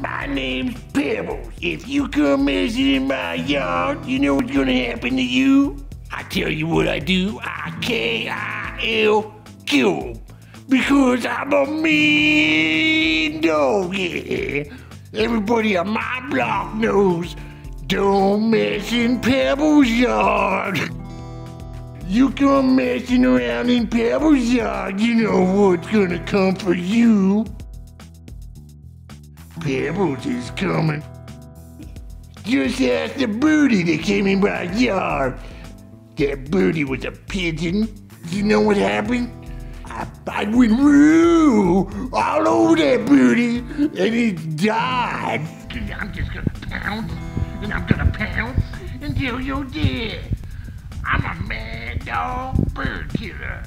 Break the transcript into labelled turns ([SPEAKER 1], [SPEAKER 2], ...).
[SPEAKER 1] My name's Pebbles. If you come messing in my yard, you know what's gonna happen to you? I tell you what I do. I K-I-L kill. Because I'm a mean dog, yeah. Everybody on my block knows don't mess in Pebbles' yard. You come messing around in Pebbles' yard, you know what's gonna come for you. Pebbles is coming. Just ask the booty that came in my yard. That booty was a pigeon. You know what happened? I, I went roo all over that booty and it died. I'm just gonna pounce and I'm gonna pounce until you're dead. I'm a mad dog bird killer.